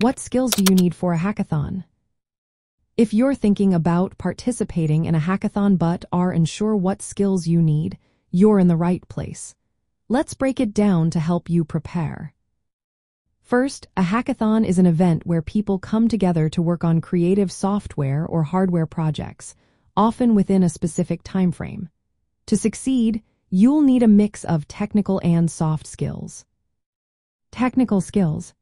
What skills do you need for a hackathon? If you're thinking about participating in a hackathon but are unsure what skills you need, you're in the right place. Let's break it down to help you prepare. First, a hackathon is an event where people come together to work on creative software or hardware projects, often within a specific time frame. To succeed, you'll need a mix of technical and soft skills. Technical skills.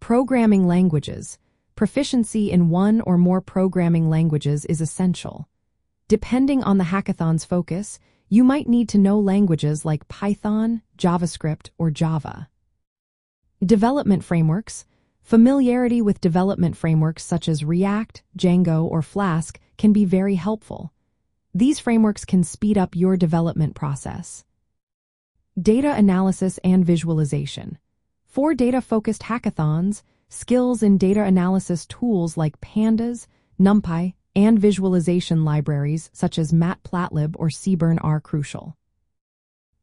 Programming languages. Proficiency in one or more programming languages is essential. Depending on the hackathon's focus, you might need to know languages like Python, JavaScript, or Java. Development frameworks. Familiarity with development frameworks such as React, Django, or Flask can be very helpful. These frameworks can speed up your development process. Data analysis and visualization. For data-focused hackathons, skills in data analysis tools like Pandas, NumPy, and visualization libraries such as Matplotlib or Seaborn are crucial.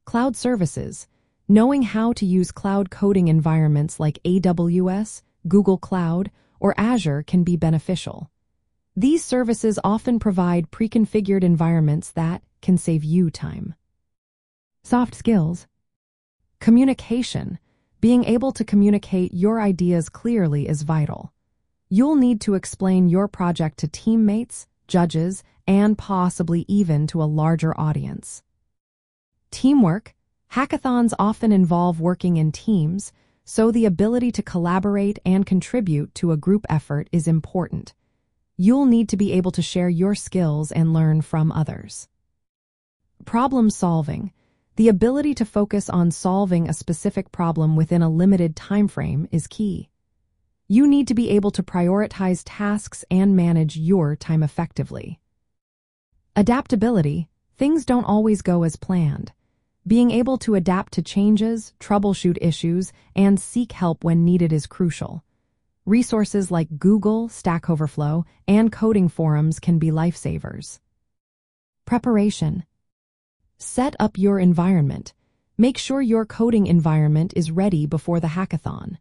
Cloud services. Knowing how to use cloud coding environments like AWS, Google Cloud, or Azure can be beneficial. These services often provide pre-configured environments that can save you time. Soft skills. Communication. Being able to communicate your ideas clearly is vital. You'll need to explain your project to teammates, judges, and possibly even to a larger audience. Teamwork. Hackathons often involve working in teams, so the ability to collaborate and contribute to a group effort is important. You'll need to be able to share your skills and learn from others. Problem solving. The ability to focus on solving a specific problem within a limited time frame is key. You need to be able to prioritize tasks and manage your time effectively. Adaptability. Things don't always go as planned. Being able to adapt to changes, troubleshoot issues, and seek help when needed is crucial. Resources like Google, Stack Overflow, and coding forums can be lifesavers. Preparation. Set up your environment. Make sure your coding environment is ready before the hackathon.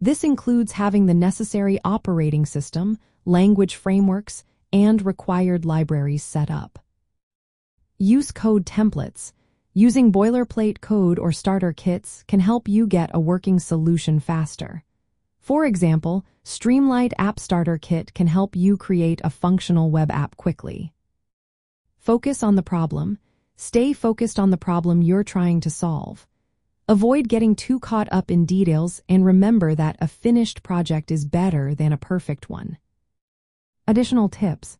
This includes having the necessary operating system, language frameworks, and required libraries set up. Use code templates. Using boilerplate code or starter kits can help you get a working solution faster. For example, Streamlit App Starter Kit can help you create a functional web app quickly. Focus on the problem Stay focused on the problem you're trying to solve. Avoid getting too caught up in details and remember that a finished project is better than a perfect one. Additional tips.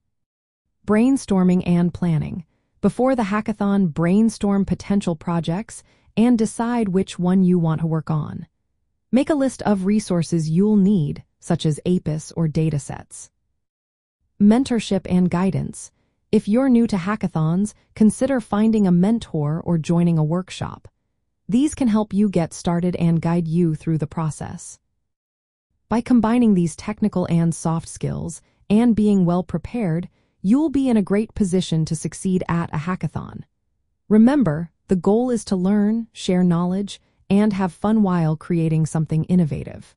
Brainstorming and planning. Before the hackathon, brainstorm potential projects and decide which one you want to work on. Make a list of resources you'll need, such as APIS or datasets. Mentorship and guidance. If you're new to hackathons, consider finding a mentor or joining a workshop. These can help you get started and guide you through the process. By combining these technical and soft skills and being well prepared, you'll be in a great position to succeed at a hackathon. Remember, the goal is to learn, share knowledge, and have fun while creating something innovative.